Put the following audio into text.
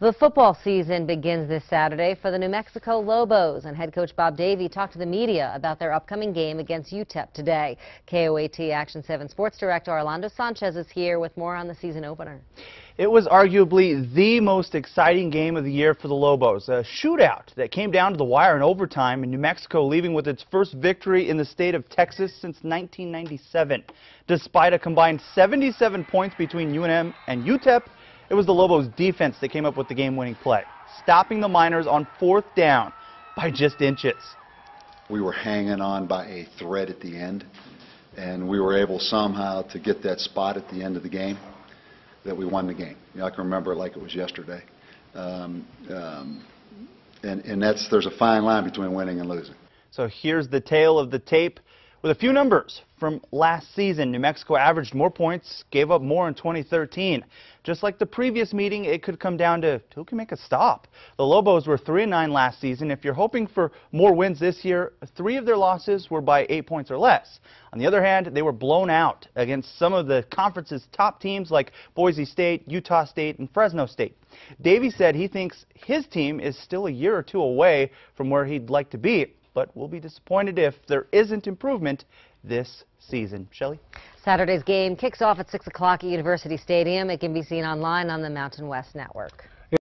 The football season begins this Saturday for the New Mexico Lobos, and head coach Bob Davie talked to the media about their upcoming game against UTEP today. KOAT Action 7 Sports Director Orlando Sanchez is here with more on the season opener. It was arguably the most exciting game of the year for the Lobos, a shootout that came down to the wire in overtime, and New Mexico leaving with its first victory in the state of Texas since 1997. Despite a combined 77 points between UNM and UTEP, it was the Lobos defense that came up with the game-winning play, stopping the Miners on fourth down by just inches. We were hanging on by a thread at the end, and we were able somehow to get that spot at the end of the game that we won the game. You know, I can remember it like it was yesterday. Um, um, and, and that's, there's a fine line between winning and losing. So here's the tale of the tape with a few numbers from last season. New Mexico averaged more points, gave up more in 2013. Just like the previous meeting, it could come down to who can make a stop. The Lobos were 3-9 last season. If you're hoping for more wins this year, three of their losses were by eight points or less. On the other hand, they were blown out against some of the conference's top teams like Boise State, Utah State, and Fresno State. Davie said he thinks his team is still a year or two away from where he'd like to be but we'll be disappointed if there isn't improvement this season. Shelley? Saturday's game kicks off at 6 o'clock at University Stadium. It can be seen online on the Mountain West Network.